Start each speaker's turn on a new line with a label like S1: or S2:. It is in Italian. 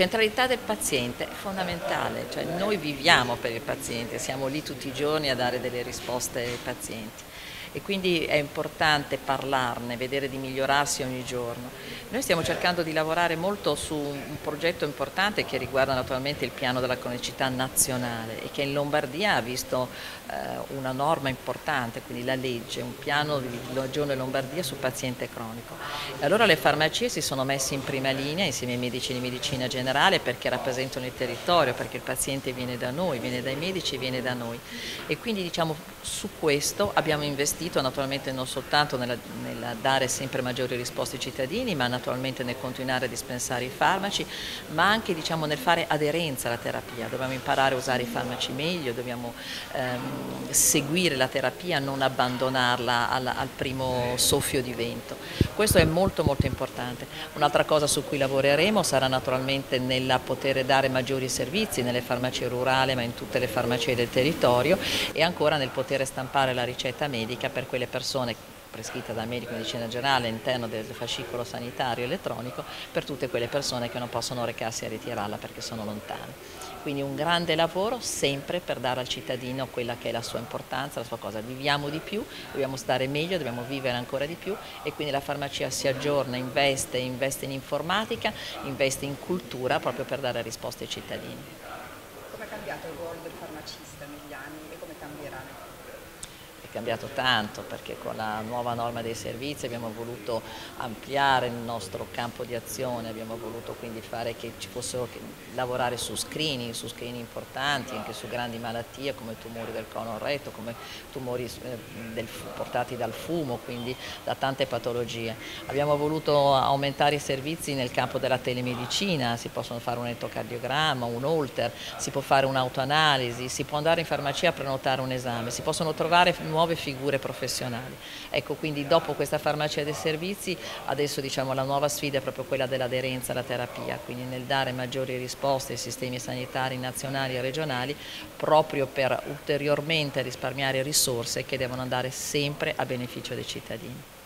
S1: Centralità del paziente è fondamentale, cioè noi viviamo per il paziente, siamo lì tutti i giorni a dare delle risposte ai pazienti e quindi è importante parlarne, vedere di migliorarsi ogni giorno. Noi stiamo cercando di lavorare molto su un progetto importante che riguarda naturalmente il piano della cronicità nazionale e che in Lombardia ha visto eh, una norma importante, quindi la legge, un piano di Regione Lombardia sul paziente cronico. Allora le farmacie si sono messe in prima linea insieme ai medici di medicina generale perché rappresentano il territorio, perché il paziente viene da noi, viene dai medici e viene da noi. E quindi diciamo su questo abbiamo investito investito naturalmente non soltanto nel dare sempre maggiori risposte ai cittadini, ma naturalmente nel continuare a dispensare i farmaci, ma anche diciamo, nel fare aderenza alla terapia. Dobbiamo imparare a usare i farmaci meglio, dobbiamo ehm, seguire la terapia, non abbandonarla al, al primo soffio di vento. Questo è molto molto importante. Un'altra cosa su cui lavoreremo sarà naturalmente nel poter dare maggiori servizi nelle farmacie rurali, ma in tutte le farmacie del territorio e ancora nel poter stampare la ricetta medica per quelle persone prescritta dal medico di medicina generale all'interno del fascicolo sanitario elettronico per tutte quelle persone che non possono recarsi a ritirarla perché sono lontane. Quindi un grande lavoro sempre per dare al cittadino quella che è la sua importanza, la sua cosa. Viviamo di più, dobbiamo stare meglio, dobbiamo vivere ancora di più e quindi la farmacia si aggiorna, investe, investe in informatica, investe in cultura proprio per dare risposte ai cittadini.
S2: Come è cambiato il ruolo del farmacista negli anni e come cambierà?
S1: cambiato tanto perché con la nuova norma dei servizi abbiamo voluto ampliare il nostro campo di azione, abbiamo voluto quindi fare che ci fossero che lavorare su screening, su screening importanti, anche su grandi malattie come tumori del colon retto, come tumori eh, del, portati dal fumo, quindi da tante patologie. Abbiamo voluto aumentare i servizi nel campo della telemedicina, si possono fare un elettrocardiogramma, un holter, si può fare un'autoanalisi, si può andare in farmacia a prenotare un esame, si possono trovare nuovi nuove figure professionali. Ecco, quindi dopo questa farmacia dei servizi, adesso diciamo la nuova sfida è proprio quella dell'aderenza alla terapia, quindi nel dare maggiori risposte ai sistemi sanitari nazionali e regionali proprio per ulteriormente risparmiare risorse che devono andare sempre a beneficio dei cittadini.